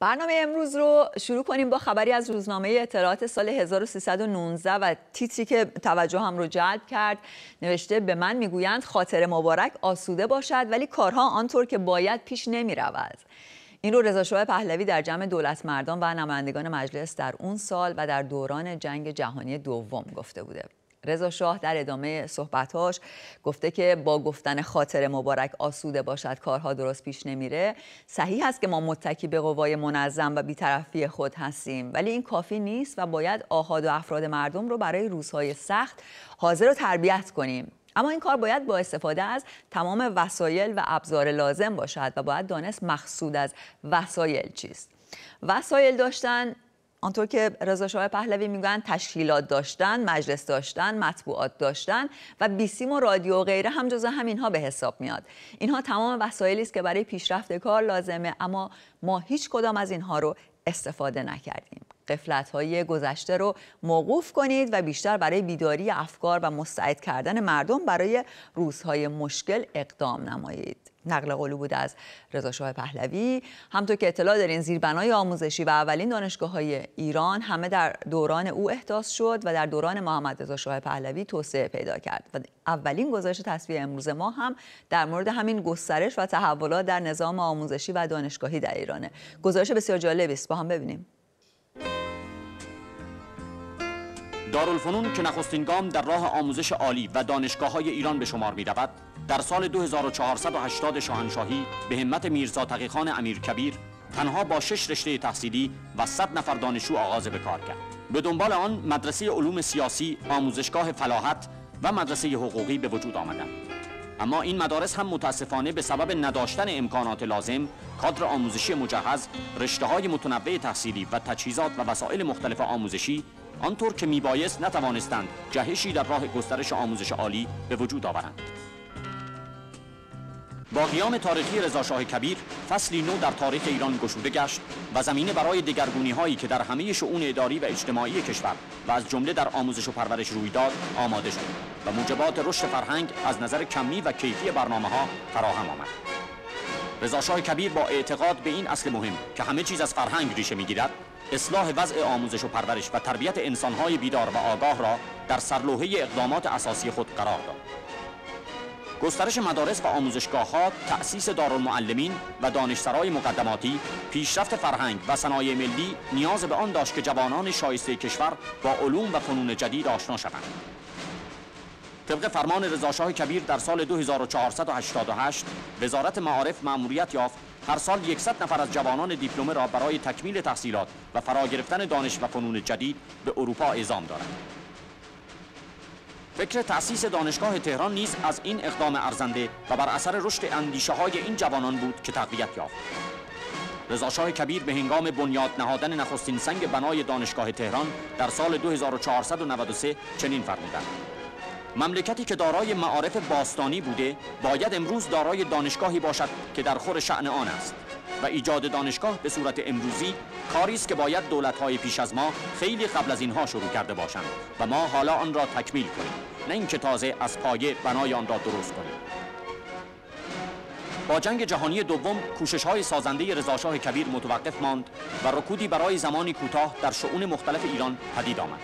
برنامه امروز رو شروع کنیم با خبری از روزنامه اطلاعات سال 1319 و تیتری که توجه هم رو جلب کرد نوشته به من می‌گویند خاطر مبارک آسوده باشد ولی کارها آنطور که باید پیش نمی رود. این رو رضا پهلوی در جمع دولت مردان و نمایندگان مجلس در اون سال و در دوران جنگ جهانی دوم گفته بوده. رضا شاه در ادامه صحبتاش گفته که با گفتن خاطر مبارک آسوده باشد کارها درست پیش نمیره. صحیح است که ما متکی به قوای منظم و بیطرفی خود هستیم ولی این کافی نیست و باید آهاد و افراد مردم رو برای روزهای سخت حاضر و تربیت کنیم. اما این کار باید با استفاده از تمام وسایل و ابزار لازم باشد و باید دانست مقصود از وسایل چیست. وسایل داشتن آنطور که رضا شاه پهلوی میگن تشکیلات داشتن مجلس داشتن مطبوعات داشتن و بیسیم و رادیو و غیره هم جزو همینها به حساب میاد. اینها تمام وسایلی است که برای پیشرفت کار لازمه اما ما هیچ کدام از اینها رو استفاده نکردیم. قفلت های گذشته رو موقوف کنید و بیشتر برای بیداری افکار و مستعد کردن مردم برای روزهای مشکل اقدام نمایید. نقل قولو بود از رضا شاه پهلوی. همطور که اطلاع دارین زیربنای آموزشی و اولین دانشگاه های ایران همه در دوران او احداث شد و در دوران محمد رضا شاه پهلوی توسعه پیدا کرد. و اولین گزارش تصویر امروز ما هم در مورد همین گسترش و تحولات در نظام آموزشی و دانشگاهی در ایرانه. گزارش بسیار جالبی است. با هم ببینیم. دارالفنون که نخستین گام در راه آموزش عالی و دانشگاه های ایران به شمار می رود در سال 2480 شاهنشاهی به همت میرزا تقیخان امیر کبیر تنها با شش رشته تحصیلی و 100 نفر دانشجو آغاز به کار کرد. به دنبال آن مدرسه علوم سیاسی آموزشگاه فلاحت و مدرسه حقوقی به وجود آمدند. اما این مدارس هم متاسفانه به سبب نداشتن امکانات لازم کادر آموزشی مجهز رشته های متنوع تحصیلی و تجهیزات و وسایل مختلف آموزشی آنطور که میبایست نتوانستند جهشی در راه گسترش آموزش عالی به وجود آورند. با قیام تاریخی رضا شاه کبیر فصلی نو در تاریخ ایران گشوده گشت و زمینه برای دگرگونی هایی که در همه شؤون اداری و اجتماعی کشور و از جمله در آموزش و پرورش روی داد آماده شد و موجبات رشد فرهنگ از نظر کمی و کیفی برنامه ها فراهم آمد. رضا شاه کبیر با اعتقاد به این اصل مهم که همه چیز از فرهنگ ریشه می‌گیرد اصلاح وضع آموزش و پرورش و تربیت انسانهای بیدار و آگاه را در سرلوحه اقدامات اساسی خود قرار داد گسترش مدارس و آموزشگاه ها، تأسیس دارالمعلمین و دانشسرای مقدماتی، پیشرفت فرهنگ و صنایع ملی نیاز به آن داشت که جوانان شایسته کشور با علوم و فنون جدید آشنا شوند. طبق فرمان رضاشاه کبیر در سال 2488 وزارت معارف مأموریت یافت هر سال 100 نفر از جوانان دیپلمه را برای تکمیل تحصیلات و فرا گرفتن دانش و فنون جدید به اروپا اعزام دارند. فکر تأسیس دانشگاه تهران نیز از این اقدام ارزنده و بر اثر رشد اندیشه های این جوانان بود که تقویت یافت. رضاشاه کبیر به هنگام بنیاد نهادن نخستین سنگ بنای دانشگاه تهران در سال 2493 چنین فرمودند مملکتی که دارای معارف باستانی بوده باید امروز دارای دانشگاهی باشد که در خور شعن آن است. و ایجاد دانشگاه به صورت امروزی کاری است که باید دولت‌های پیش از ما خیلی قبل از اینها شروع کرده باشند و ما حالا آن را تکمیل کنیم نه اینکه تازه از پایه بنای آن را درست کنیم. با جنگ جهانی دوم کوشش های سازنده رضاشاه کبیر متوقف ماند و رکودی برای زمانی کوتاه در شؤون مختلف ایران پدید آمد.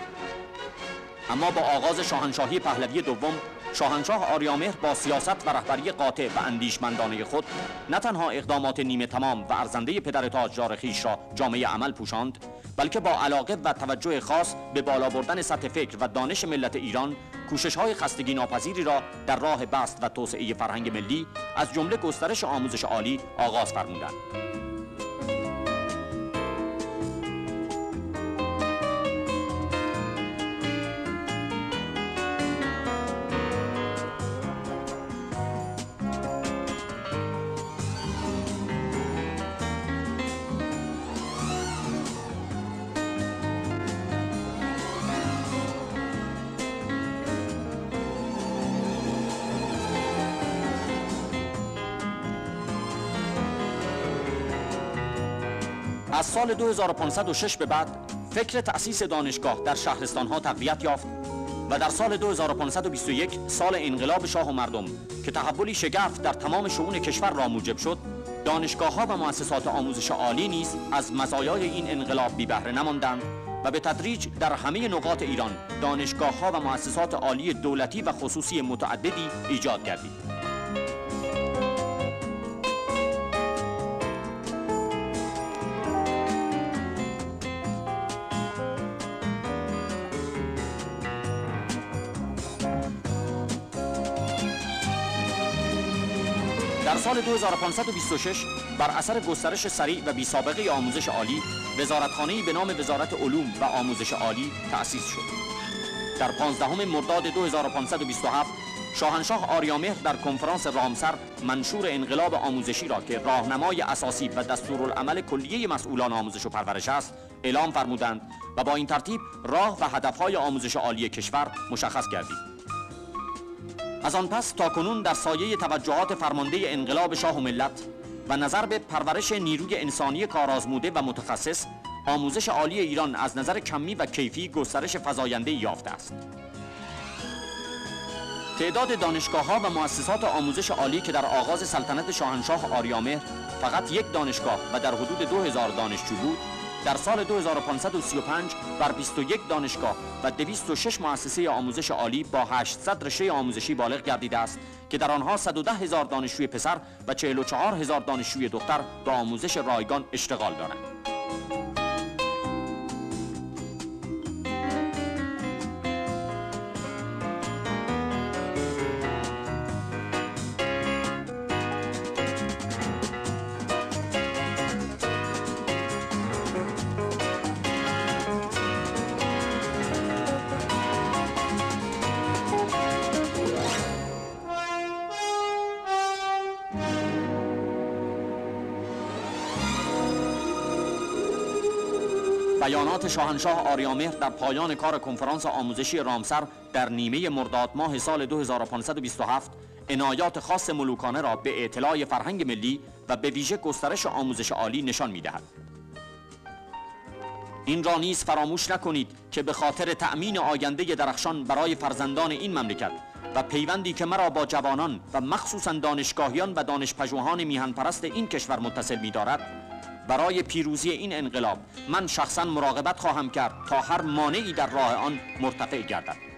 اما با آغاز شاهنشاهی پهلوی دوم شاهنشاه آریامهر با سیاست و رهبری قاطع و اندیشمندانه خود نه تنها اقدامات نیمه تمام و ارزنده پدر تاجدار خیش را جامعه عمل پوشاند بلکه با علاقه و توجه خاص به بالا بردن سطح فکر و دانش ملت ایران کوشش های خستگی ناپذیری را در راه بست و توسعه فرهنگ ملی از جمله گسترش آموزش عالی آغاز فرمودند. از سال 2506 به بعد فکر تأسیس دانشگاه در شهرستان ها تقویت یافت و در سال 2521 سال انقلاب شاه و مردم که تحولی شگرف در تمام شؤون کشور را موجب شد دانشگاه ها و مؤسسات آموزش عالی نیز از مزایای این انقلاب بی بهره نماندند و به تدریج در همه نقاط ایران دانشگاه ها و مؤسسات عالی دولتی و خصوصی متعددی ایجاد گردید. در سال 2526 بر اثر گسترش سریع و بی سابقه آموزش عالی وزارتخانه‌ای به نام وزارت علوم و آموزش عالی تأسیس شد. در 15 مرداد 2527 شاهنشاه آریامهر در کنفرانس رامسر منشور انقلاب آموزشی را که راهنمای اساسی و دستورالعمل کلیه مسئولان آموزش و پرورش است اعلام فرمودند و با این ترتیب راه و هدفهای آموزش عالی کشور مشخص گردید. از آن پس تا کنون در سایه توجهات فرمانده انقلاب شاه و ملت و نظر به پرورش نیروی انسانی کارآزموده و متخصص آموزش عالی ایران از نظر کمی و کیفی گسترش فزاینده یافته است. تعداد دانشگاه ها و مؤسسات آموزش عالی که در آغاز سلطنت شاهنشاه آریامهر فقط یک دانشگاه و در حدود 2000 دانشجو بود در سال 2535 بر 21 دانشگاه و 206 مؤسسه آموزش عالی با 800 رشته آموزشی بالغ گردیده است که در آنها 110 هزار دانشجوی پسر و 44 هزار دانشجوی دختر به آموزش رایگان اشتغال دارند. بیانات شاهنشاه آریامهر در پایان کار کنفرانس آموزشی رامسر در نیمه مرداد ماه سال 2527 عنایات خاص ملوکانه را به اطلاع فرهنگ ملی و به ویژه گسترش آموزش عالی نشان می‌دهد. این را نیز فراموش نکنید که به خاطر تأمین آینده درخشان برای فرزندان این مملکت و پیوندی که مرا با جوانان و مخصوصا دانشگاهیان و دانشپژوهان میهن پرست این کشور متصل می دارد برای پیروزی این انقلاب من شخصا مراقبت خواهم کرد تا هر مانعی در راه آن مرتفع گردد.